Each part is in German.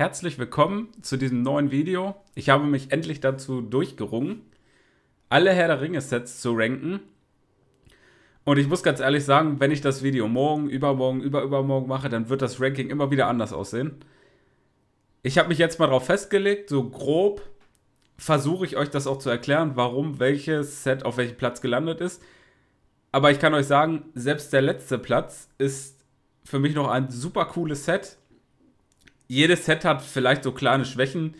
herzlich willkommen zu diesem neuen Video. Ich habe mich endlich dazu durchgerungen, alle Herr der Ringe Sets zu ranken. Und ich muss ganz ehrlich sagen, wenn ich das Video morgen, übermorgen, überübermorgen mache, dann wird das Ranking immer wieder anders aussehen. Ich habe mich jetzt mal darauf festgelegt, so grob versuche ich euch das auch zu erklären, warum welches Set auf welchem Platz gelandet ist. Aber ich kann euch sagen, selbst der letzte Platz ist für mich noch ein super cooles Set jedes Set hat vielleicht so kleine Schwächen,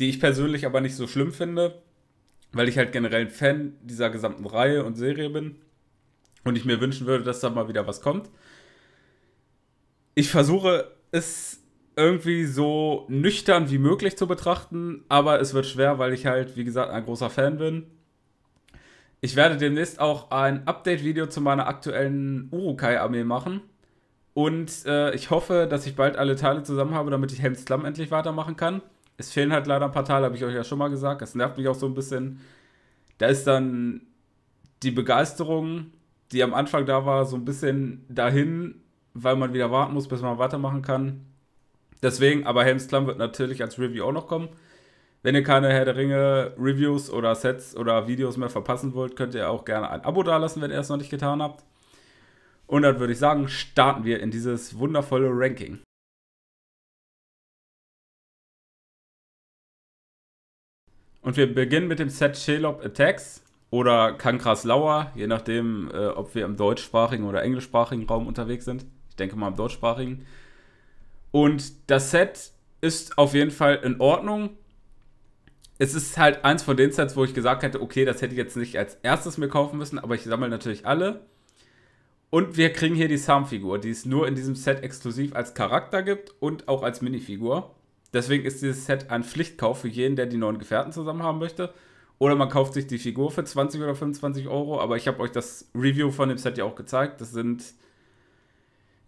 die ich persönlich aber nicht so schlimm finde, weil ich halt generell ein Fan dieser gesamten Reihe und Serie bin und ich mir wünschen würde, dass da mal wieder was kommt. Ich versuche es irgendwie so nüchtern wie möglich zu betrachten, aber es wird schwer, weil ich halt, wie gesagt, ein großer Fan bin. Ich werde demnächst auch ein Update-Video zu meiner aktuellen Urukai-Armee machen. Und äh, ich hoffe, dass ich bald alle Teile zusammen habe, damit ich Helms Klamm endlich weitermachen kann. Es fehlen halt leider ein paar Teile, habe ich euch ja schon mal gesagt. Das nervt mich auch so ein bisschen. Da ist dann die Begeisterung, die am Anfang da war, so ein bisschen dahin, weil man wieder warten muss, bis man weitermachen kann. Deswegen, aber Helms Klamm wird natürlich als Review auch noch kommen. Wenn ihr keine Herr der Ringe Reviews oder Sets oder Videos mehr verpassen wollt, könnt ihr auch gerne ein Abo dalassen, wenn ihr es noch nicht getan habt. Und dann würde ich sagen, starten wir in dieses wundervolle Ranking. Und wir beginnen mit dem Set Shelob Attacks oder Kankras Lauer, je nachdem, äh, ob wir im deutschsprachigen oder englischsprachigen Raum unterwegs sind. Ich denke mal im deutschsprachigen. Und das Set ist auf jeden Fall in Ordnung. Es ist halt eins von den Sets, wo ich gesagt hätte, okay, das hätte ich jetzt nicht als erstes mir kaufen müssen, aber ich sammle natürlich alle. Und wir kriegen hier die Sam-Figur, die es nur in diesem Set exklusiv als Charakter gibt und auch als Minifigur. Deswegen ist dieses Set ein Pflichtkauf für jeden, der die neuen Gefährten zusammen haben möchte. Oder man kauft sich die Figur für 20 oder 25 Euro. Aber ich habe euch das Review von dem Set ja auch gezeigt. Das sind.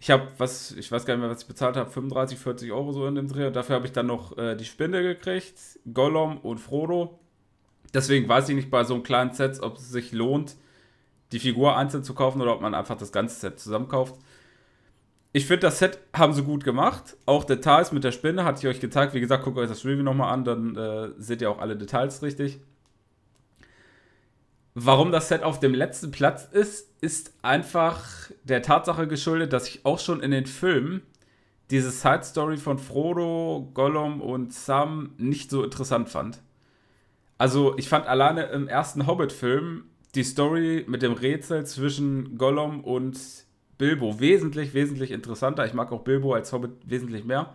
Ich habe, was, ich weiß gar nicht mehr, was ich bezahlt habe, 35, 40 Euro so in dem Dreh. Und dafür habe ich dann noch äh, die Spinde gekriegt, Gollum und Frodo. Deswegen weiß ich nicht bei so einem kleinen Set, ob es sich lohnt, die Figur einzeln zu kaufen oder ob man einfach das ganze Set zusammenkauft. Ich finde, das Set haben sie gut gemacht. Auch Details mit der Spinne hatte ich euch gezeigt. Wie gesagt, guckt euch das Review nochmal an, dann äh, seht ihr auch alle Details richtig. Warum das Set auf dem letzten Platz ist, ist einfach der Tatsache geschuldet, dass ich auch schon in den Filmen diese Side Story von Frodo, Gollum und Sam nicht so interessant fand. Also, ich fand alleine im ersten Hobbit-Film die Story mit dem Rätsel zwischen Gollum und Bilbo wesentlich, wesentlich interessanter. Ich mag auch Bilbo als Hobbit wesentlich mehr.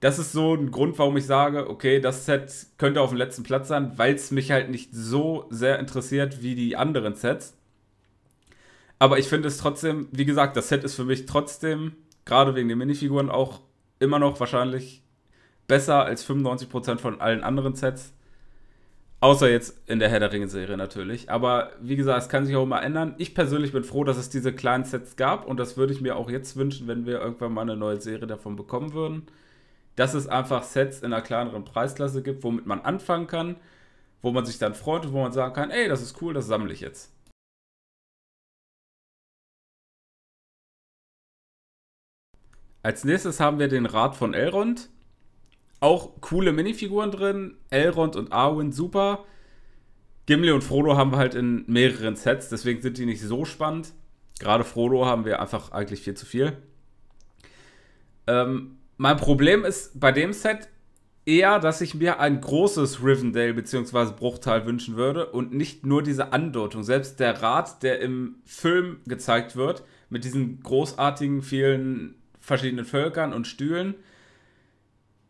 Das ist so ein Grund, warum ich sage, okay, das Set könnte auf dem letzten Platz sein, weil es mich halt nicht so sehr interessiert wie die anderen Sets. Aber ich finde es trotzdem, wie gesagt, das Set ist für mich trotzdem, gerade wegen den Minifiguren, auch immer noch wahrscheinlich besser als 95% von allen anderen Sets. Außer jetzt in der Herr der Ringe-Serie natürlich. Aber wie gesagt, es kann sich auch immer ändern. Ich persönlich bin froh, dass es diese kleinen Sets gab und das würde ich mir auch jetzt wünschen, wenn wir irgendwann mal eine neue Serie davon bekommen würden. Dass es einfach Sets in einer kleineren Preisklasse gibt, womit man anfangen kann, wo man sich dann freut und wo man sagen kann, ey, das ist cool, das sammle ich jetzt. Als nächstes haben wir den Rat von Elrond. Auch coole Minifiguren drin. Elrond und Arwen super. Gimli und Frodo haben wir halt in mehreren Sets, deswegen sind die nicht so spannend. Gerade Frodo haben wir einfach eigentlich viel zu viel. Ähm, mein Problem ist bei dem Set eher, dass ich mir ein großes Rivendale bzw. Bruchtal wünschen würde und nicht nur diese Andeutung. Selbst der Rat, der im Film gezeigt wird, mit diesen großartigen vielen verschiedenen Völkern und Stühlen,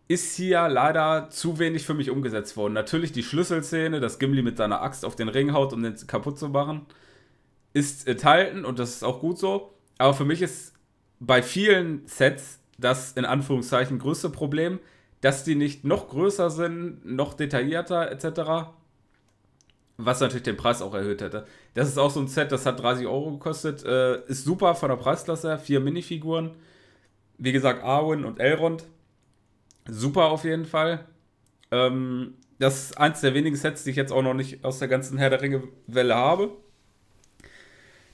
ist hier leider zu wenig für mich umgesetzt worden. Natürlich die Schlüsselszene, dass Gimli mit seiner Axt auf den Ring haut, um den kaputt zu machen, ist enthalten und das ist auch gut so. Aber für mich ist bei vielen Sets das in Anführungszeichen größte Problem, dass die nicht noch größer sind, noch detaillierter etc. Was natürlich den Preis auch erhöht hätte. Das ist auch so ein Set, das hat 30 Euro gekostet. Äh, ist super von der Preisklasse her. Vier Minifiguren. Wie gesagt, Arwen und Elrond super auf jeden Fall. Ähm, das ist eins der wenigen Sets, die ich jetzt auch noch nicht aus der ganzen Herr der Ringe-Welle habe.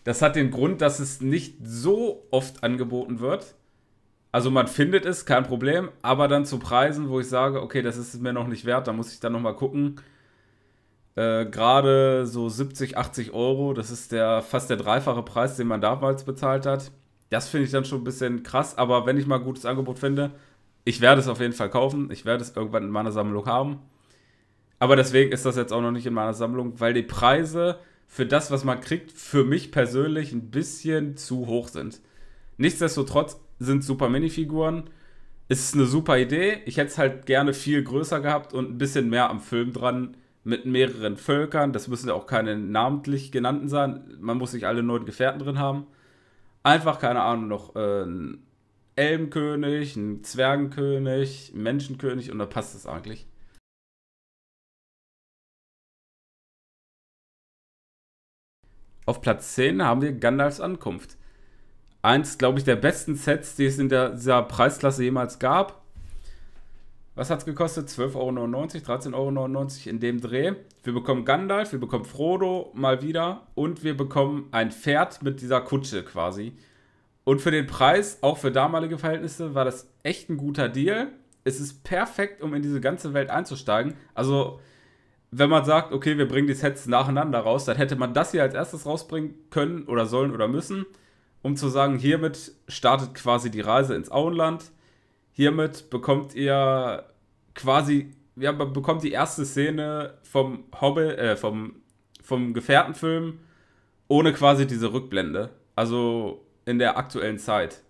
Das hat den Grund, dass es nicht so oft angeboten wird. Also man findet es, kein Problem, aber dann zu Preisen, wo ich sage, okay, das ist mir noch nicht wert, da muss ich dann nochmal gucken. Äh, Gerade so 70, 80 Euro, das ist der fast der dreifache Preis, den man damals bezahlt hat. Das finde ich dann schon ein bisschen krass, aber wenn ich mal ein gutes Angebot finde, ich werde es auf jeden Fall kaufen. Ich werde es irgendwann in meiner Sammlung haben. Aber deswegen ist das jetzt auch noch nicht in meiner Sammlung, weil die Preise für das, was man kriegt, für mich persönlich ein bisschen zu hoch sind. Nichtsdestotrotz sind super Minifiguren. Ist eine super Idee. Ich hätte es halt gerne viel größer gehabt und ein bisschen mehr am Film dran mit mehreren Völkern. Das müssen ja auch keine namentlich genannten sein. Man muss nicht alle neun Gefährten drin haben. Einfach, keine Ahnung, noch äh, ein Elbenkönig, ein Zwergenkönig, ein Menschenkönig und da passt es eigentlich. Auf Platz 10 haben wir Gandalfs Ankunft eins, glaube ich, der besten Sets, die es in der, dieser Preisklasse jemals gab. Was hat es gekostet? 12,99 Euro, 13,99 Euro in dem Dreh. Wir bekommen Gandalf, wir bekommen Frodo mal wieder und wir bekommen ein Pferd mit dieser Kutsche quasi. Und für den Preis, auch für damalige Verhältnisse, war das echt ein guter Deal. Es ist perfekt, um in diese ganze Welt einzusteigen. Also, wenn man sagt, okay, wir bringen die Sets nacheinander raus, dann hätte man das hier als erstes rausbringen können oder sollen oder müssen um zu sagen, hiermit startet quasi die Reise ins Auenland. Hiermit bekommt ihr quasi, ja, bekommt die erste Szene vom Hobbit, äh, vom, vom Gefährtenfilm ohne quasi diese Rückblende. Also in der aktuellen Zeit.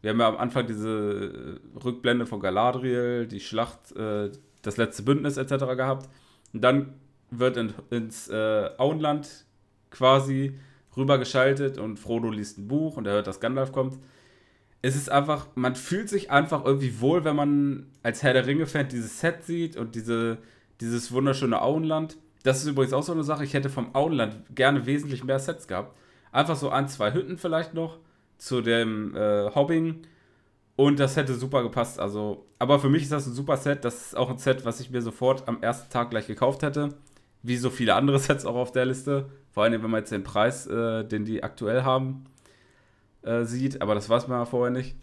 Wir haben ja am Anfang diese Rückblende von Galadriel, die Schlacht, äh, das letzte Bündnis etc. gehabt. Und dann wird in, ins äh, Auenland quasi rübergeschaltet und Frodo liest ein Buch und er hört, dass Gandalf kommt. Es ist einfach, man fühlt sich einfach irgendwie wohl, wenn man als Herr der Ringe-Fan dieses Set sieht und diese, dieses wunderschöne Auenland. Das ist übrigens auch so eine Sache, ich hätte vom Auenland gerne wesentlich mehr Sets gehabt. Einfach so ein, zwei Hütten vielleicht noch zu dem äh, Hobbing. Und das hätte super gepasst. Also, aber für mich ist das ein super Set. Das ist auch ein Set, was ich mir sofort am ersten Tag gleich gekauft hätte. Wie so viele andere Sets auch auf der Liste. Vor allem, wenn man jetzt den Preis, äh, den die aktuell haben, äh, sieht. Aber das weiß man ja vorher nicht.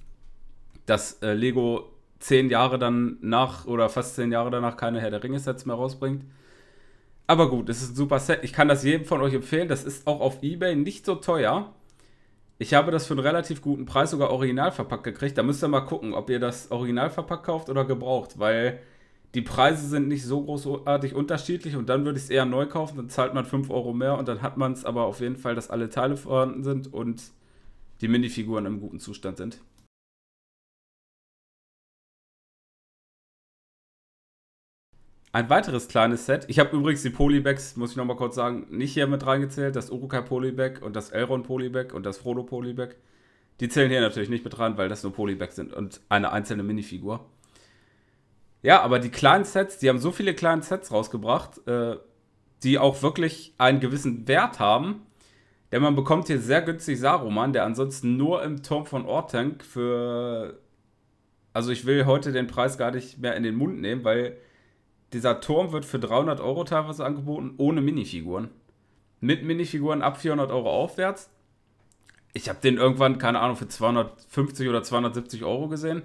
Dass äh, Lego zehn Jahre dann nach oder fast zehn Jahre danach keine Herr der Ringe-Sets mehr rausbringt. Aber gut, es ist ein super Set. Ich kann das jedem von euch empfehlen. Das ist auch auf Ebay nicht so teuer. Ich habe das für einen relativ guten Preis sogar original verpackt gekriegt. Da müsst ihr mal gucken, ob ihr das original verpackt kauft oder gebraucht, weil die Preise sind nicht so großartig unterschiedlich und dann würde ich es eher neu kaufen, dann zahlt man 5 Euro mehr und dann hat man es aber auf jeden Fall, dass alle Teile vorhanden sind und die Minifiguren im guten Zustand sind. Ein weiteres kleines Set. Ich habe übrigens die Polybags, muss ich nochmal kurz sagen, nicht hier mit reingezählt. Das Urukai Polybag und das Elrond Polybag und das Frodo Polybag. Die zählen hier natürlich nicht mit rein, weil das nur Polybags sind und eine einzelne Minifigur. Ja, aber die kleinen Sets, die haben so viele kleine Sets rausgebracht, äh, die auch wirklich einen gewissen Wert haben. Denn man bekommt hier sehr günstig Saruman, der ansonsten nur im Turm von Ortank für. Also, ich will heute den Preis gar nicht mehr in den Mund nehmen, weil dieser Turm wird für 300 Euro teilweise angeboten, ohne Minifiguren. Mit Minifiguren ab 400 Euro aufwärts. Ich habe den irgendwann, keine Ahnung, für 250 oder 270 Euro gesehen.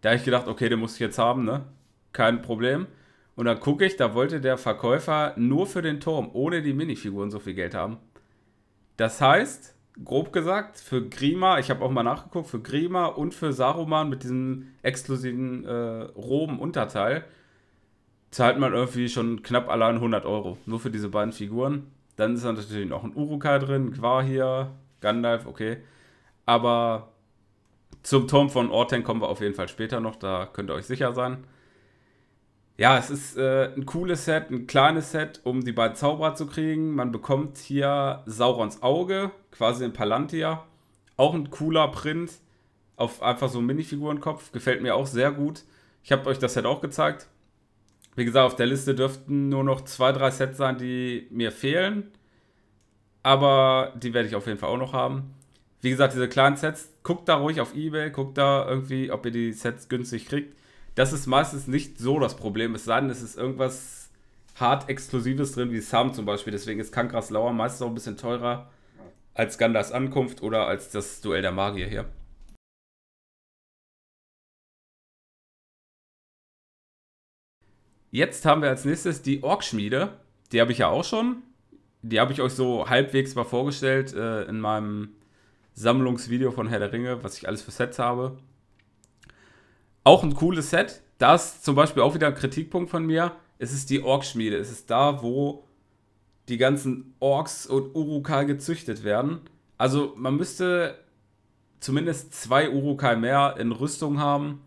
Da habe ich gedacht, okay, den muss ich jetzt haben, ne? kein Problem. Und dann gucke ich, da wollte der Verkäufer nur für den Turm, ohne die Minifiguren, so viel Geld haben. Das heißt, grob gesagt, für Grima, ich habe auch mal nachgeguckt, für Grima und für Saruman mit diesem exklusiven äh, roben Unterteil zahlt man irgendwie schon knapp allein 100 Euro. Nur für diese beiden Figuren. Dann ist natürlich noch ein Urukai drin, Gwahir, Gandalf, okay. Aber zum Turm von Orten kommen wir auf jeden Fall später noch, da könnt ihr euch sicher sein ja, es ist äh, ein cooles Set, ein kleines Set, um die beiden Zauberer zu kriegen. Man bekommt hier Saurons Auge, quasi ein Palantir. Auch ein cooler Print auf einfach so einen Minifigurenkopf. Gefällt mir auch sehr gut. Ich habe euch das Set auch gezeigt. Wie gesagt, auf der Liste dürften nur noch zwei, drei Sets sein, die mir fehlen. Aber die werde ich auf jeden Fall auch noch haben. Wie gesagt, diese kleinen Sets, guckt da ruhig auf Ebay, guckt da irgendwie, ob ihr die Sets günstig kriegt das ist meistens nicht so das Problem. Es sei denn, es ist irgendwas hart Exklusives drin, wie Sam zum Beispiel. Deswegen ist Kankras Lauer meistens auch ein bisschen teurer als Gandalfs Ankunft oder als das Duell der Magier hier. Jetzt haben wir als nächstes die Orkschmiede. Die habe ich ja auch schon. Die habe ich euch so halbwegs mal vorgestellt äh, in meinem Sammlungsvideo von Herr der Ringe, was ich alles für Sets habe. Auch ein cooles Set. Das zum Beispiel auch wieder ein Kritikpunkt von mir. Es ist die Orkschmiede. Es ist da, wo die ganzen Orks und Urukai gezüchtet werden. Also man müsste zumindest zwei Urukai mehr in Rüstung haben.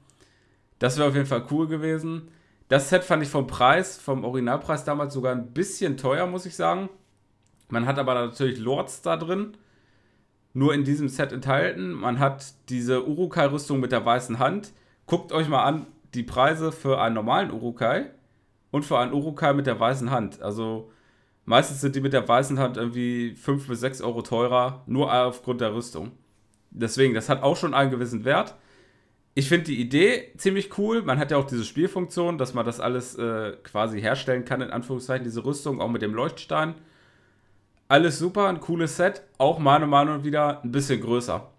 Das wäre auf jeden Fall cool gewesen. Das Set fand ich vom Preis, vom Originalpreis damals sogar ein bisschen teuer, muss ich sagen. Man hat aber natürlich Lords da drin. Nur in diesem Set enthalten. Man hat diese Urukai-Rüstung mit der weißen Hand. Guckt euch mal an die Preise für einen normalen Urukai und für einen Urukai mit der weißen Hand. Also meistens sind die mit der weißen Hand irgendwie 5 bis 6 Euro teurer, nur aufgrund der Rüstung. Deswegen, das hat auch schon einen gewissen Wert ich finde die Idee ziemlich cool. Man hat ja auch diese Spielfunktion, dass man das alles äh, quasi herstellen kann, in Anführungszeichen, diese Rüstung, auch mit dem Leuchtstein. Alles super, ein cooles Set. Auch Meinung nach wieder ein bisschen größer.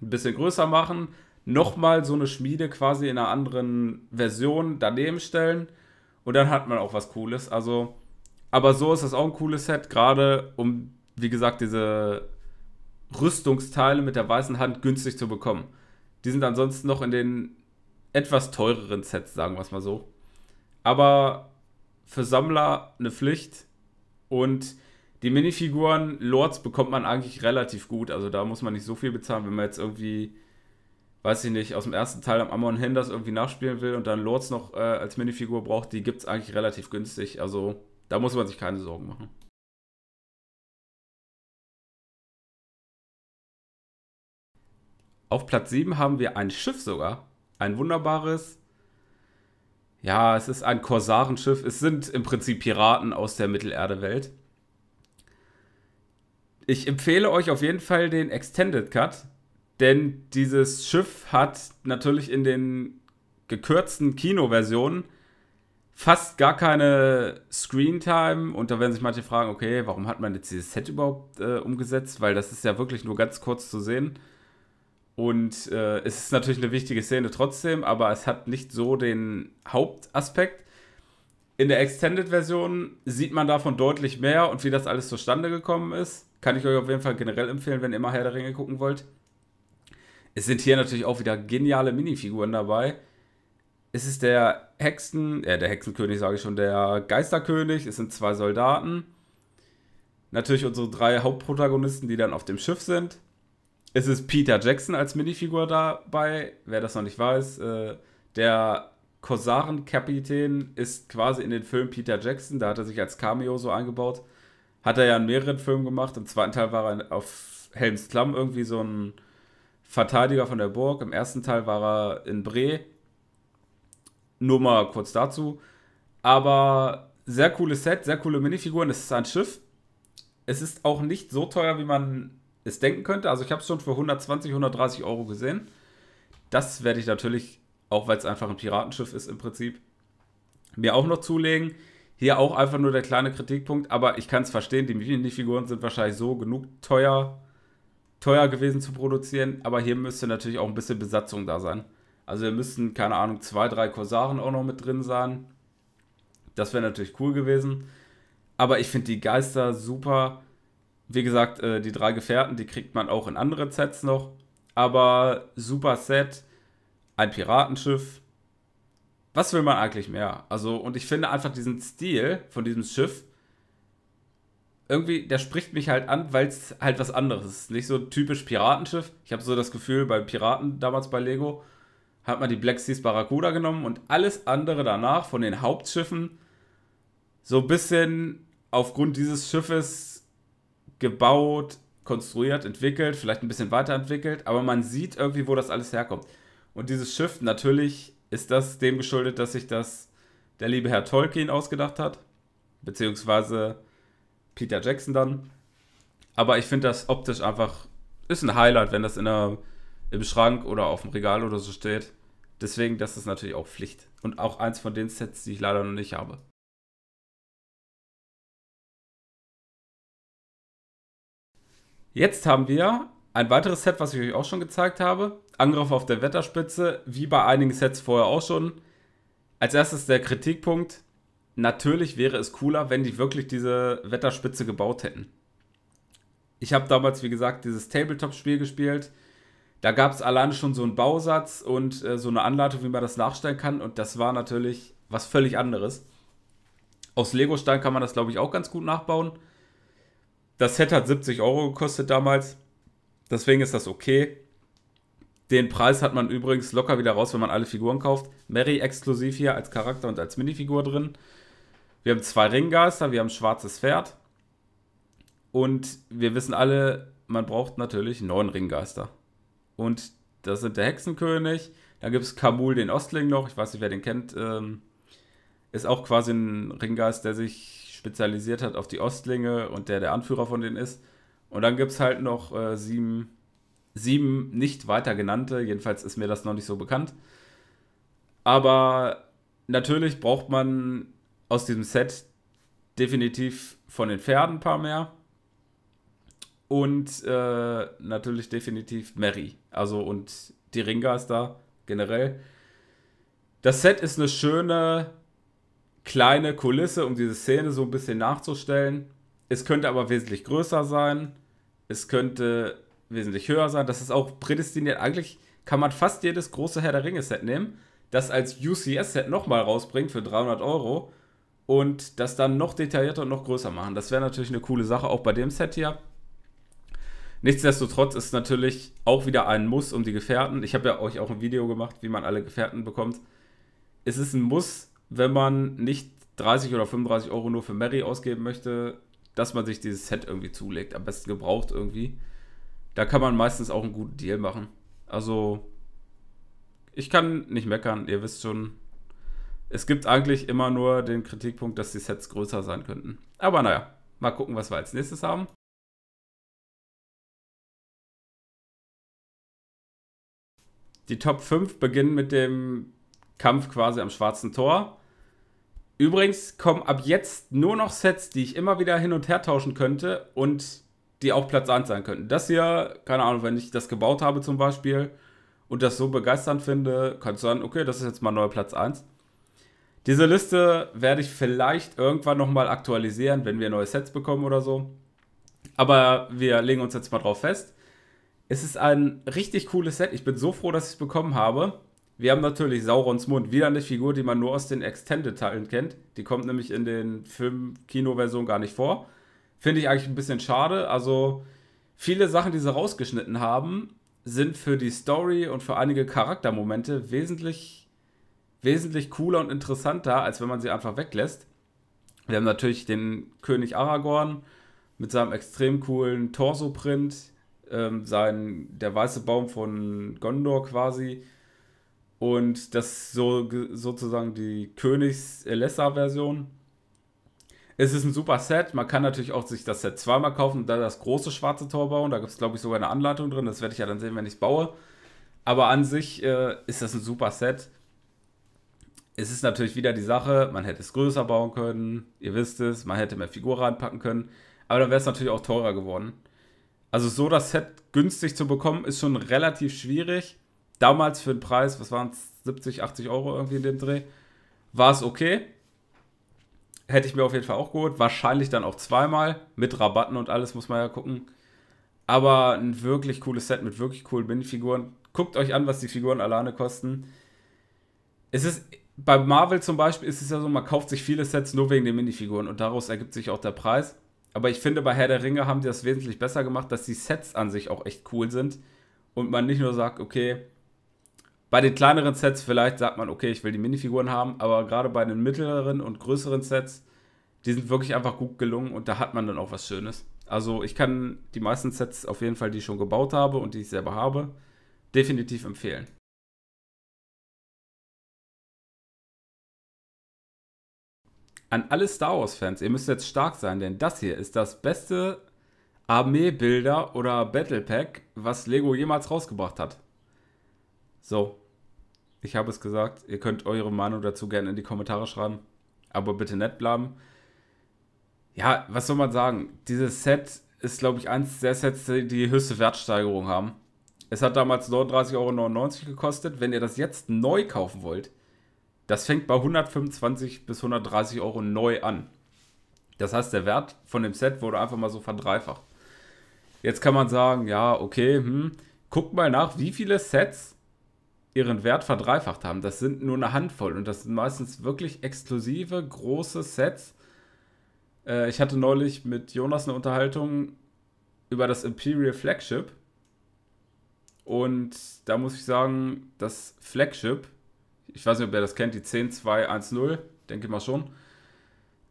Ein bisschen größer machen. Nochmal so eine Schmiede quasi in einer anderen Version daneben stellen. Und dann hat man auch was Cooles. Also, aber so ist das auch ein cooles Set, gerade um, wie gesagt, diese Rüstungsteile mit der weißen Hand günstig zu bekommen. Die sind ansonsten noch in den etwas teureren Sets, sagen wir es mal so. Aber für Sammler eine Pflicht. Und die Minifiguren, Lords, bekommt man eigentlich relativ gut. Also da muss man nicht so viel bezahlen, wenn man jetzt irgendwie, weiß ich nicht, aus dem ersten Teil am Amon Henders irgendwie nachspielen will und dann Lords noch äh, als Minifigur braucht, die gibt es eigentlich relativ günstig. Also da muss man sich keine Sorgen machen. Auf Platz 7 haben wir ein Schiff sogar. Ein wunderbares. Ja, es ist ein Korsarenschiff. Es sind im Prinzip Piraten aus der Mittelerde-Welt. Ich empfehle euch auf jeden Fall den Extended Cut, denn dieses Schiff hat natürlich in den gekürzten Kinoversionen fast gar keine Screentime und da werden sich manche fragen, okay, warum hat man jetzt dieses Set überhaupt äh, umgesetzt, weil das ist ja wirklich nur ganz kurz zu sehen. Und äh, es ist natürlich eine wichtige Szene trotzdem, aber es hat nicht so den Hauptaspekt. In der Extended-Version sieht man davon deutlich mehr und wie das alles zustande gekommen ist. Kann ich euch auf jeden Fall generell empfehlen, wenn ihr mal Herr der Ringe gucken wollt. Es sind hier natürlich auch wieder geniale Minifiguren dabei. Es ist der Hexen, äh, der Hexenkönig sage ich schon, der Geisterkönig. Es sind zwei Soldaten. Natürlich unsere drei Hauptprotagonisten, die dann auf dem Schiff sind es ist Peter Jackson als Minifigur dabei. Wer das noch nicht weiß, äh, der Korsaren-Kapitän ist quasi in den Film Peter Jackson. Da hat er sich als Cameo so eingebaut. Hat er ja in mehreren Filmen gemacht. Im zweiten Teil war er auf Helms Klamm irgendwie so ein Verteidiger von der Burg. Im ersten Teil war er in Bre. Nur mal kurz dazu. Aber sehr cooles Set, sehr coole Minifiguren. Es ist ein Schiff. Es ist auch nicht so teuer, wie man es denken könnte. Also ich habe es schon für 120, 130 Euro gesehen. Das werde ich natürlich, auch weil es einfach ein Piratenschiff ist im Prinzip, mir auch noch zulegen. Hier auch einfach nur der kleine Kritikpunkt, aber ich kann es verstehen, die Minifiguren sind wahrscheinlich so genug teuer, teuer gewesen zu produzieren, aber hier müsste natürlich auch ein bisschen Besatzung da sein. Also wir müssten, keine Ahnung, zwei, drei Korsaren auch noch mit drin sein. Das wäre natürlich cool gewesen. Aber ich finde die Geister super. Wie gesagt, äh, die drei Gefährten, die kriegt man auch in anderen Sets noch. Aber super Set, ein Piratenschiff. Was will man eigentlich mehr? Also, und ich finde einfach diesen Stil von diesem Schiff, irgendwie, der spricht mich halt an, weil es halt was anderes ist. Nicht so typisch Piratenschiff. Ich habe so das Gefühl, bei Piraten damals bei Lego hat man die Black Seas Barracuda genommen und alles andere danach von den Hauptschiffen so ein bisschen aufgrund dieses Schiffes gebaut, konstruiert, entwickelt, vielleicht ein bisschen weiterentwickelt, aber man sieht irgendwie, wo das alles herkommt. Und dieses Schiff, natürlich ist das dem geschuldet, dass sich das der liebe Herr Tolkien ausgedacht hat, beziehungsweise Peter Jackson dann. Aber ich finde das optisch einfach, ist ein Highlight, wenn das in der, im Schrank oder auf dem Regal oder so steht. Deswegen, das ist natürlich auch Pflicht. Und auch eins von den Sets, die ich leider noch nicht habe. Jetzt haben wir ein weiteres Set, was ich euch auch schon gezeigt habe. Angriff auf der Wetterspitze, wie bei einigen Sets vorher auch schon. als erstes der Kritikpunkt. Natürlich wäre es cooler, wenn die wirklich diese Wetterspitze gebaut hätten. Ich habe damals, wie gesagt, dieses Tabletop-Spiel gespielt. Da gab es alleine schon so einen Bausatz und äh, so eine Anleitung, wie man das nachstellen kann. Und das war natürlich was völlig anderes. Aus Lego-Stein kann man das, glaube ich, auch ganz gut nachbauen. Das Set hat 70 Euro gekostet damals. Deswegen ist das okay. Den Preis hat man übrigens locker wieder raus, wenn man alle Figuren kauft. Mary exklusiv hier als Charakter und als Minifigur drin. Wir haben zwei Ringgeister, wir haben ein schwarzes Pferd. Und wir wissen alle, man braucht natürlich neun Ringgeister. Und das sind der Hexenkönig. Da gibt es Kabul, den Ostling noch. Ich weiß nicht, wer den kennt. Ähm, ist auch quasi ein Ringgeist, der sich spezialisiert hat auf die Ostlinge und der der Anführer von denen ist. Und dann gibt es halt noch äh, sieben, sieben nicht weiter genannte. Jedenfalls ist mir das noch nicht so bekannt. Aber natürlich braucht man aus diesem Set definitiv von den Pferden ein paar mehr und äh, natürlich definitiv Mary. Also und die Ringgeister generell. Das Set ist eine schöne kleine Kulisse, um diese Szene so ein bisschen nachzustellen. Es könnte aber wesentlich größer sein. Es könnte wesentlich höher sein. Das ist auch prädestiniert. Eigentlich kann man fast jedes große Herr der Ringe-Set nehmen, das als UCS-Set nochmal rausbringt für 300 Euro und das dann noch detaillierter und noch größer machen. Das wäre natürlich eine coole Sache, auch bei dem Set hier. Nichtsdestotrotz ist natürlich auch wieder ein Muss um die Gefährten. Ich habe ja euch auch ein Video gemacht, wie man alle Gefährten bekommt. Es ist ein Muss, wenn man nicht 30 oder 35 Euro nur für Mary ausgeben möchte, dass man sich dieses Set irgendwie zulegt. Am besten gebraucht irgendwie. Da kann man meistens auch einen guten Deal machen. Also, ich kann nicht meckern. Ihr wisst schon, es gibt eigentlich immer nur den Kritikpunkt, dass die Sets größer sein könnten. Aber naja, mal gucken, was wir als nächstes haben. Die Top 5 beginnen mit dem Kampf quasi am schwarzen Tor. Übrigens kommen ab jetzt nur noch Sets, die ich immer wieder hin und her tauschen könnte und die auch Platz 1 sein könnten. Das hier, keine Ahnung, wenn ich das gebaut habe zum Beispiel und das so begeisternd finde, kann es sein, okay, das ist jetzt mal neuer Platz 1. Diese Liste werde ich vielleicht irgendwann nochmal aktualisieren, wenn wir neue Sets bekommen oder so. Aber wir legen uns jetzt mal drauf fest. Es ist ein richtig cooles Set. Ich bin so froh, dass ich es bekommen habe. Wir haben natürlich Saurons Mund, wieder eine Figur, die man nur aus den Extended-Teilen kennt. Die kommt nämlich in den Film-Kino-Versionen gar nicht vor. Finde ich eigentlich ein bisschen schade. Also, viele Sachen, die sie rausgeschnitten haben, sind für die Story und für einige Charaktermomente wesentlich, wesentlich cooler und interessanter, als wenn man sie einfach weglässt. Wir haben natürlich den König Aragorn mit seinem extrem coolen Torso-Print ähm, sein, der weiße Baum von Gondor quasi. Und das so sozusagen die Königs-Elessa-Version. Es ist ein super Set. Man kann natürlich auch sich das Set zweimal kaufen und dann das große schwarze Tor bauen. Da gibt es, glaube ich, sogar eine Anleitung drin. Das werde ich ja dann sehen, wenn ich es baue. Aber an sich äh, ist das ein super Set. Es ist natürlich wieder die Sache, man hätte es größer bauen können. Ihr wisst es, man hätte mehr Figur reinpacken können. Aber dann wäre es natürlich auch teurer geworden. Also so das Set günstig zu bekommen, ist schon relativ schwierig. Damals für den Preis, was waren es, 70, 80 Euro irgendwie in dem Dreh, war es okay. Hätte ich mir auf jeden Fall auch geholt. Wahrscheinlich dann auch zweimal. Mit Rabatten und alles, muss man ja gucken. Aber ein wirklich cooles Set mit wirklich coolen Minifiguren. Guckt euch an, was die Figuren alleine kosten. Es ist, bei Marvel zum Beispiel ist es ja so, man kauft sich viele Sets nur wegen den Minifiguren und daraus ergibt sich auch der Preis. Aber ich finde, bei Herr der Ringe haben die das wesentlich besser gemacht, dass die Sets an sich auch echt cool sind. Und man nicht nur sagt, okay, bei den kleineren Sets vielleicht sagt man, okay, ich will die Minifiguren haben, aber gerade bei den mittleren und größeren Sets, die sind wirklich einfach gut gelungen und da hat man dann auch was Schönes. Also ich kann die meisten Sets auf jeden Fall, die ich schon gebaut habe und die ich selber habe, definitiv empfehlen. an alle Star Wars-Fans, ihr müsst jetzt stark sein, denn das hier ist das beste Armeebilder oder Battle Pack, was Lego jemals rausgebracht hat. So, ich habe es gesagt. Ihr könnt eure Meinung dazu gerne in die Kommentare schreiben. Aber bitte nett bleiben. Ja, was soll man sagen? Dieses Set ist, glaube ich, eins der Sets, die die höchste Wertsteigerung haben. Es hat damals 39,99 Euro gekostet. Wenn ihr das jetzt neu kaufen wollt, Das fängt bei 125 bis 130 Euro neu an. Das heißt, der Wert von dem Set wurde einfach mal so verdreifacht. Jetzt kann man sagen, ja, okay, hm, guckt mal nach, wie viele Sets ihren Wert verdreifacht haben. Das sind nur eine Handvoll und das sind meistens wirklich exklusive, große Sets. Äh, ich hatte neulich mit Jonas eine Unterhaltung über das Imperial Flagship. Und da muss ich sagen, das Flagship, ich weiß nicht, ob ihr das kennt, die 10210, denke ich mal schon,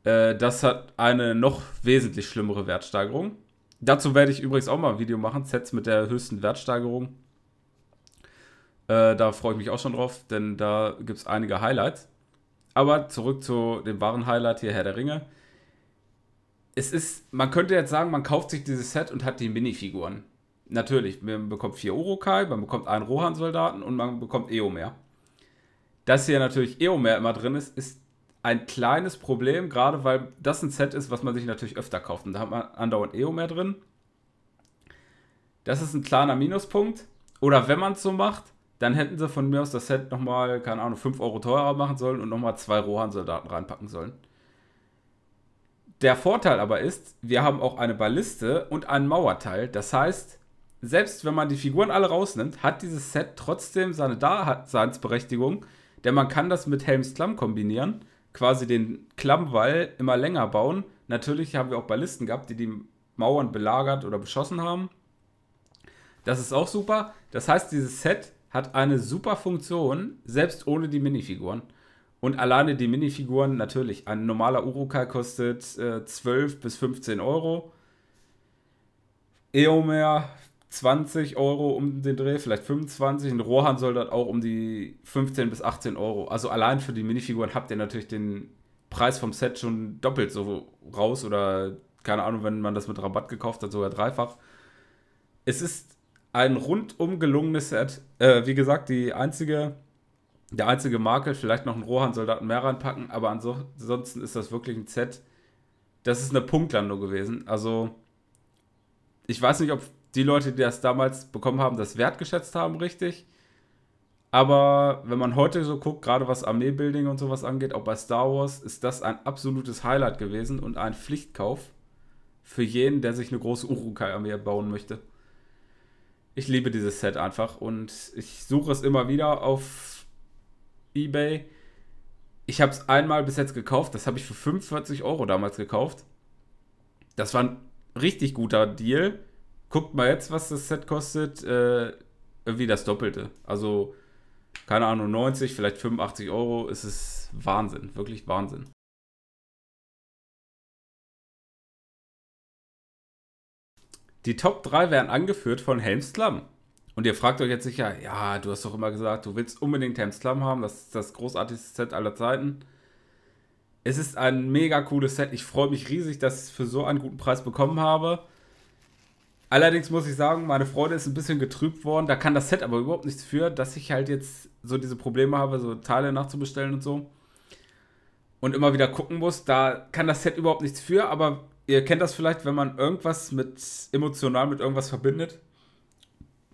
äh, das hat eine noch wesentlich schlimmere Wertsteigerung. Dazu werde ich übrigens auch mal ein Video machen, Sets mit der höchsten Wertsteigerung. Äh, da freue ich mich auch schon drauf, denn da gibt es einige Highlights. Aber zurück zu dem wahren Highlight hier, Herr der Ringe. Es ist, man könnte jetzt sagen, man kauft sich dieses Set und hat die Minifiguren. Natürlich, man bekommt vier Urukai, man bekommt einen Rohan-Soldaten und man bekommt Eomer. Dass hier natürlich Eomer immer drin ist, ist ein kleines Problem, gerade weil das ein Set ist, was man sich natürlich öfter kauft. Und da hat man andauernd EO mehr drin. Das ist ein kleiner Minuspunkt. Oder wenn man es so macht, dann hätten sie von mir aus das Set nochmal, keine Ahnung, 5 Euro teurer machen sollen und nochmal zwei Rohan-Soldaten reinpacken sollen. Der Vorteil aber ist, wir haben auch eine Balliste und einen Mauerteil. Das heißt, selbst wenn man die Figuren alle rausnimmt, hat dieses Set trotzdem seine Daseinsberechtigung, denn man kann das mit Helms Klamm kombinieren quasi den Klammwall immer länger bauen. Natürlich haben wir auch Ballisten gehabt, die die Mauern belagert oder beschossen haben. Das ist auch super. Das heißt, dieses Set hat eine super Funktion, selbst ohne die Minifiguren. Und alleine die Minifiguren, natürlich, ein normaler Urukai kostet äh, 12 bis 15 Euro. Eomer 20 Euro um den Dreh, vielleicht 25. Ein Rohan soll dort auch um die 15 bis 18 Euro. Also allein für die Minifiguren habt ihr natürlich den Preis vom Set schon doppelt so raus oder keine Ahnung, wenn man das mit Rabatt gekauft hat, sogar dreifach. Es ist ein rundum gelungenes Set. Äh, wie gesagt, die einzige, der einzige Makel, vielleicht noch einen Rohan-Soldaten mehr reinpacken, aber ansonsten ist das wirklich ein Set. Das ist eine Punktlandung gewesen. Also, ich weiß nicht, ob die Leute, die das damals bekommen haben, das wertgeschätzt haben, richtig. Aber wenn man heute so guckt, gerade was Armeebuilding und sowas angeht, auch bei Star Wars, ist das ein absolutes Highlight gewesen und ein Pflichtkauf für jeden, der sich eine große Urukai-Armee bauen möchte. Ich liebe dieses Set einfach und ich suche es immer wieder auf eBay. Ich habe es einmal bis jetzt gekauft, das habe ich für 45 Euro damals gekauft. Das war ein richtig guter Deal guckt mal jetzt, was das Set kostet. Äh, irgendwie das Doppelte. Also, keine Ahnung, 90, vielleicht 85 Euro. Es ist Wahnsinn, wirklich Wahnsinn. Die Top 3 werden angeführt von Helms Klamm. Und ihr fragt euch jetzt sicher, ja, du hast doch immer gesagt, du willst unbedingt Helms Klamm haben. Das ist das großartigste Set aller Zeiten. Es ist ein mega cooles Set. Ich freue mich riesig, dass ich es für so einen guten Preis bekommen habe. Allerdings muss ich sagen, meine Freude ist ein bisschen getrübt worden. Da kann das Set aber überhaupt nichts für, dass ich halt jetzt so diese Probleme habe, so Teile nachzubestellen und so. Und immer wieder gucken muss. Da kann das Set überhaupt nichts für, aber ihr kennt das vielleicht, wenn man irgendwas mit emotional mit irgendwas verbindet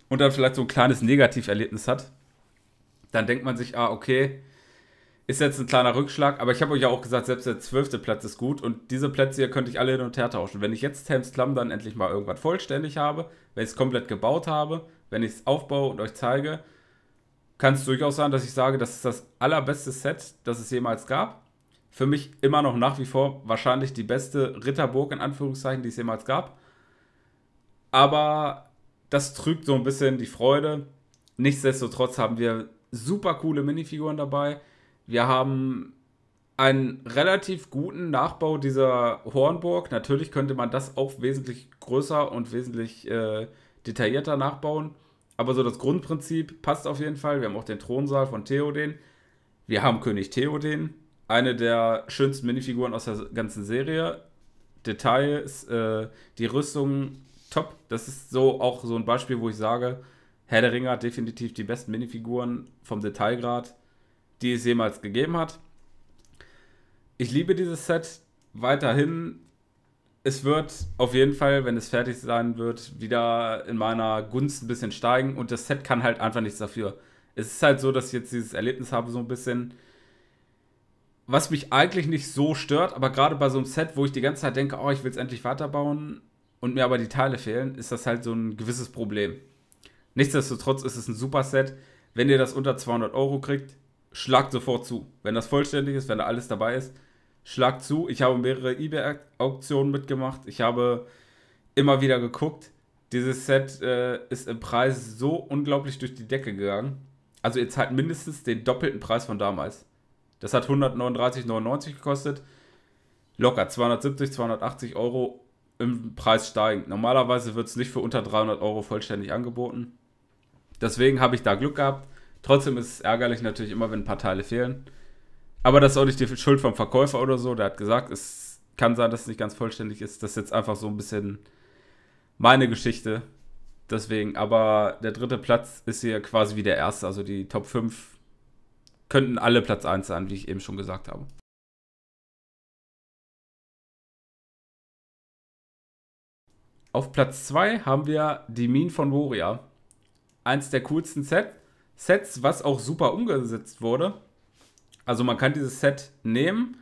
und dann vielleicht so ein kleines Negativerlebnis hat. Dann denkt man sich, ah, okay, ist jetzt ein kleiner Rückschlag, aber ich habe euch ja auch gesagt, selbst der zwölfte Platz ist gut und diese Plätze hier könnte ich alle hin und her tauschen. Wenn ich jetzt Thames Clum dann endlich mal irgendwann vollständig habe, wenn ich es komplett gebaut habe, wenn ich es aufbaue und euch zeige, kann es durchaus sein, dass ich sage, das ist das allerbeste Set, das es jemals gab. Für mich immer noch nach wie vor wahrscheinlich die beste Ritterburg in Anführungszeichen, die es jemals gab. Aber das trügt so ein bisschen die Freude. Nichtsdestotrotz haben wir super coole Minifiguren dabei wir haben einen relativ guten Nachbau dieser Hornburg. Natürlich könnte man das auch wesentlich größer und wesentlich äh, detaillierter nachbauen. Aber so das Grundprinzip passt auf jeden Fall. Wir haben auch den Thronsaal von Theoden. Wir haben König Theoden, eine der schönsten Minifiguren aus der ganzen Serie. Details, äh, die Rüstung top. Das ist so auch so ein Beispiel, wo ich sage, Herr der Ringe hat definitiv die besten Minifiguren vom Detailgrad die es jemals gegeben hat. Ich liebe dieses Set weiterhin. Es wird auf jeden Fall, wenn es fertig sein wird, wieder in meiner Gunst ein bisschen steigen und das Set kann halt einfach nichts dafür. Es ist halt so, dass ich jetzt dieses Erlebnis habe, so ein bisschen. Was mich eigentlich nicht so stört, aber gerade bei so einem Set, wo ich die ganze Zeit denke, oh, ich will es endlich weiterbauen und mir aber die Teile fehlen, ist das halt so ein gewisses Problem. Nichtsdestotrotz ist es ein super Set. Wenn ihr das unter 200 Euro kriegt, schlagt sofort zu. Wenn das vollständig ist, wenn da alles dabei ist, schlagt zu. Ich habe mehrere eBay-Auktionen mitgemacht. Ich habe immer wieder geguckt. Dieses Set äh, ist im Preis so unglaublich durch die Decke gegangen. Also ihr zahlt mindestens den doppelten Preis von damals. Das hat 139,99 gekostet. Locker 270, 280 Euro im Preis steigend. Normalerweise wird es nicht für unter 300 Euro vollständig angeboten. Deswegen habe ich da Glück gehabt. Trotzdem ist es ärgerlich natürlich immer, wenn ein paar Teile fehlen. Aber das ist auch nicht die Schuld vom Verkäufer oder so. Der hat gesagt, es kann sein, dass es nicht ganz vollständig ist. Das ist jetzt einfach so ein bisschen meine Geschichte. Deswegen, aber der dritte Platz ist hier quasi wie der erste. Also die Top 5 könnten alle Platz 1 sein, wie ich eben schon gesagt habe. Auf Platz 2 haben wir die Minen von Moria. Eins der coolsten Set Sets, was auch super umgesetzt wurde. Also man kann dieses Set nehmen.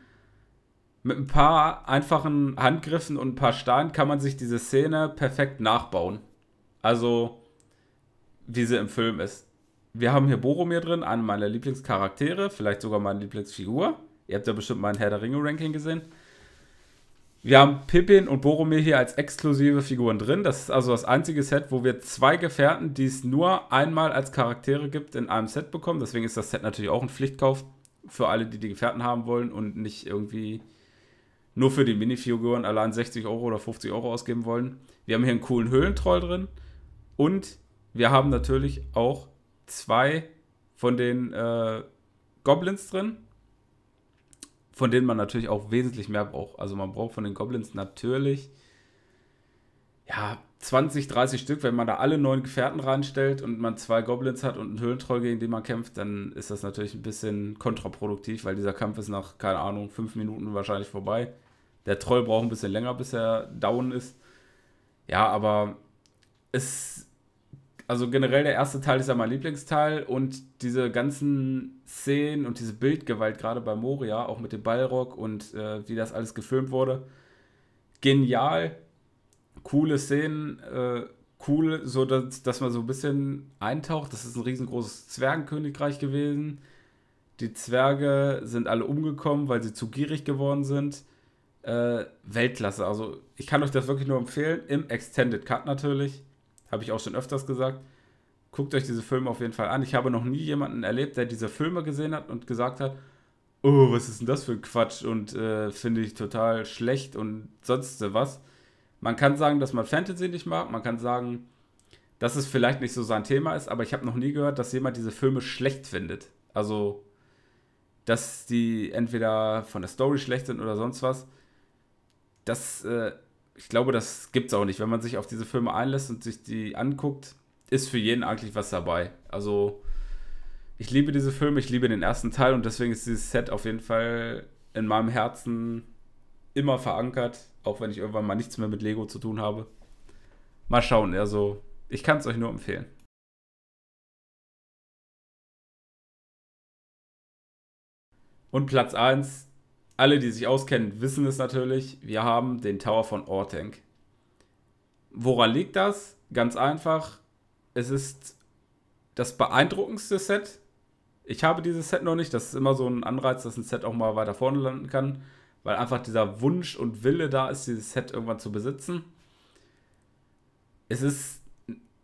Mit ein paar einfachen Handgriffen und ein paar Steinen kann man sich diese Szene perfekt nachbauen. Also, wie sie im Film ist. Wir haben hier Boromir drin, einen meiner Lieblingscharaktere, vielleicht sogar meine Lieblingsfigur. Ihr habt ja bestimmt mein Herr der Ringe-Ranking gesehen. Wir haben Pippin und Boromir hier als exklusive Figuren drin. Das ist also das einzige Set, wo wir zwei Gefährten, die es nur einmal als Charaktere gibt, in einem Set bekommen. Deswegen ist das Set natürlich auch ein Pflichtkauf für alle, die die Gefährten haben wollen und nicht irgendwie nur für die Minifiguren allein 60 Euro oder 50 Euro ausgeben wollen. Wir haben hier einen coolen Höhlentroll drin und wir haben natürlich auch zwei von den äh, Goblins drin von denen man natürlich auch wesentlich mehr braucht. Also man braucht von den Goblins natürlich ja 20, 30 Stück. Wenn man da alle neun Gefährten reinstellt und man zwei Goblins hat und einen Höhlentroll, gegen den man kämpft, dann ist das natürlich ein bisschen kontraproduktiv, weil dieser Kampf ist nach, keine Ahnung, fünf Minuten wahrscheinlich vorbei. Der Troll braucht ein bisschen länger, bis er down ist. Ja, aber es also generell der erste Teil ist ja mein Lieblingsteil und diese ganzen Szenen und diese Bildgewalt, gerade bei Moria, auch mit dem Ballrock und äh, wie das alles gefilmt wurde, genial, coole Szenen, äh, cool, so dass, dass man so ein bisschen eintaucht. Das ist ein riesengroßes Zwergenkönigreich gewesen. Die Zwerge sind alle umgekommen, weil sie zu gierig geworden sind. Äh, Weltklasse. Also ich kann euch das wirklich nur empfehlen. Im Extended Cut natürlich. Habe ich auch schon öfters gesagt. Guckt euch diese Filme auf jeden Fall an. Ich habe noch nie jemanden erlebt, der diese Filme gesehen hat und gesagt hat, oh, was ist denn das für ein Quatsch und äh, finde ich total schlecht und sonst was. Man kann sagen, dass man Fantasy nicht mag, man kann sagen, dass es vielleicht nicht so sein Thema ist, aber ich habe noch nie gehört, dass jemand diese Filme schlecht findet. Also, dass die entweder von der Story schlecht sind oder sonst was. Das äh, ich glaube, das gibt es auch nicht. Wenn man sich auf diese Filme einlässt und sich die anguckt, ist für jeden eigentlich was dabei. Also, ich liebe diese Filme, ich liebe den ersten Teil und deswegen ist dieses Set auf jeden Fall in meinem Herzen immer verankert, auch wenn ich irgendwann mal nichts mehr mit Lego zu tun habe. Mal schauen, also ich kann es euch nur empfehlen. Und Platz 1 alle, die sich auskennen, wissen es natürlich. Wir haben den Tower von Ortank. Woran liegt das? Ganz einfach. Es ist das beeindruckendste Set. Ich habe dieses Set noch nicht. Das ist immer so ein Anreiz, dass ein Set auch mal weiter vorne landen kann. Weil einfach dieser Wunsch und Wille da ist, dieses Set irgendwann zu besitzen. Es ist.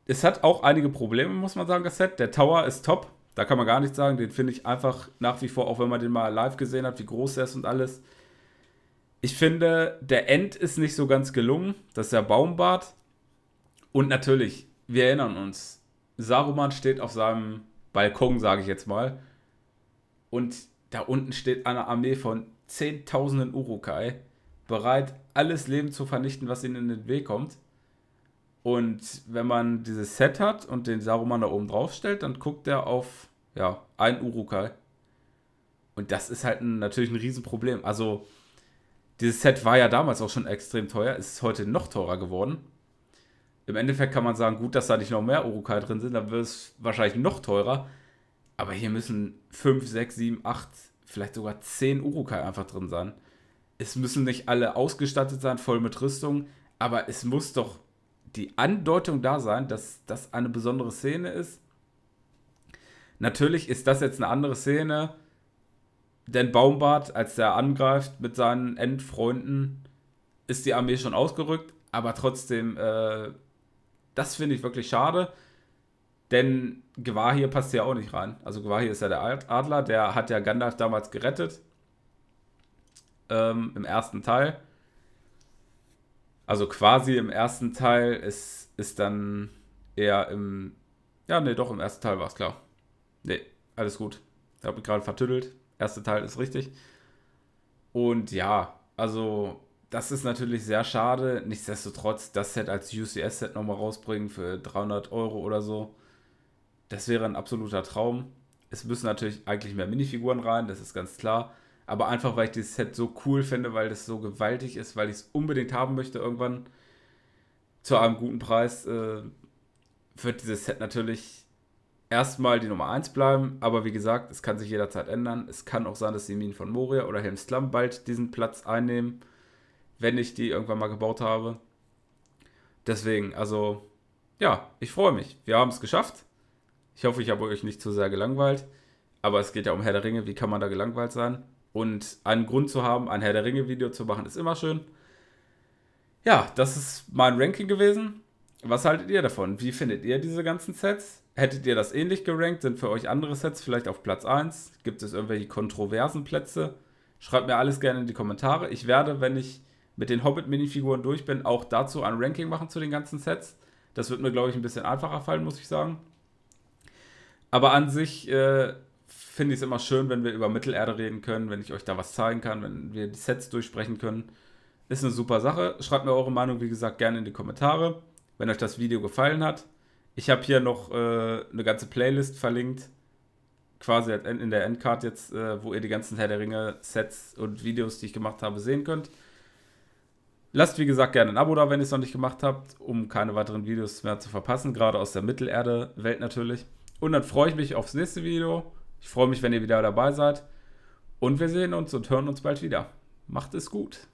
Es hat auch einige Probleme, muss man sagen, das Set. Der Tower ist top. Da kann man gar nichts sagen. Den finde ich einfach nach wie vor, auch wenn man den mal live gesehen hat, wie groß er ist und alles. Ich finde, der End ist nicht so ganz gelungen. Das ist der Baumbart. Und natürlich, wir erinnern uns, Saruman steht auf seinem Balkon, sage ich jetzt mal. Und da unten steht eine Armee von Zehntausenden Urukai, bereit, alles Leben zu vernichten, was ihnen in den Weg kommt. Und wenn man dieses Set hat und den Saruman da oben drauf stellt, dann guckt er auf, ja, ein Urukai. Und das ist halt ein, natürlich ein Riesenproblem. Also, dieses Set war ja damals auch schon extrem teuer, ist heute noch teurer geworden. Im Endeffekt kann man sagen, gut, dass da nicht noch mehr Urukai drin sind, dann wird es wahrscheinlich noch teurer. Aber hier müssen 5, 6, 7, 8 vielleicht sogar 10 Urukai einfach drin sein. Es müssen nicht alle ausgestattet sein, voll mit Rüstung, aber es muss doch die Andeutung da sein, dass das eine besondere Szene ist. Natürlich ist das jetzt eine andere Szene, denn Baumbart, als der angreift mit seinen Endfreunden, ist die Armee schon ausgerückt, aber trotzdem, äh, das finde ich wirklich schade, denn Gewahir passt ja auch nicht rein. Also Gewahir ist ja der Adler, der hat ja Gandalf damals gerettet ähm, im ersten Teil. Also quasi im ersten Teil ist, ist dann eher im. Ja, nee, doch, im ersten Teil war es klar. Nee, alles gut. Ich habe mich gerade vertüttelt. Erster Teil ist richtig. Und ja, also das ist natürlich sehr schade. Nichtsdestotrotz, das Set als UCS-Set nochmal rausbringen für 300 Euro oder so, das wäre ein absoluter Traum. Es müssen natürlich eigentlich mehr Minifiguren rein, das ist ganz klar aber einfach, weil ich dieses Set so cool finde, weil das so gewaltig ist, weil ich es unbedingt haben möchte irgendwann zu einem guten Preis, äh, wird dieses Set natürlich erstmal die Nummer 1 bleiben, aber wie gesagt, es kann sich jederzeit ändern. Es kann auch sein, dass die Minen von Moria oder Helm Slum bald diesen Platz einnehmen, wenn ich die irgendwann mal gebaut habe. Deswegen, also, ja, ich freue mich. Wir haben es geschafft. Ich hoffe, ich habe euch nicht zu sehr gelangweilt. Aber es geht ja um Herr der Ringe. Wie kann man da gelangweilt sein? Und einen Grund zu haben, ein Herr der Ringe-Video zu machen, ist immer schön. Ja, das ist mein Ranking gewesen. Was haltet ihr davon? Wie findet ihr diese ganzen Sets? Hättet ihr das ähnlich gerankt? Sind für euch andere Sets vielleicht auf Platz 1? Gibt es irgendwelche kontroversen Plätze? Schreibt mir alles gerne in die Kommentare. Ich werde, wenn ich mit den Hobbit-Minifiguren durch bin, auch dazu ein Ranking machen zu den ganzen Sets. Das wird mir, glaube ich, ein bisschen einfacher fallen, muss ich sagen. Aber an sich äh, finde ich es immer schön, wenn wir über Mittelerde reden können, wenn ich euch da was zeigen kann, wenn wir die Sets durchsprechen können. Ist eine super Sache. Schreibt mir eure Meinung, wie gesagt, gerne in die Kommentare, wenn euch das Video gefallen hat. Ich habe hier noch äh, eine ganze Playlist verlinkt, quasi in der Endcard jetzt, äh, wo ihr die ganzen Herr der Ringe Sets und Videos, die ich gemacht habe, sehen könnt. Lasst wie gesagt gerne ein Abo da, wenn ihr es noch nicht gemacht habt, um keine weiteren Videos mehr zu verpassen, gerade aus der Mittelerde-Welt natürlich. Und dann freue ich mich aufs nächste Video. Ich freue mich, wenn ihr wieder dabei seid. Und wir sehen uns und hören uns bald wieder. Macht es gut.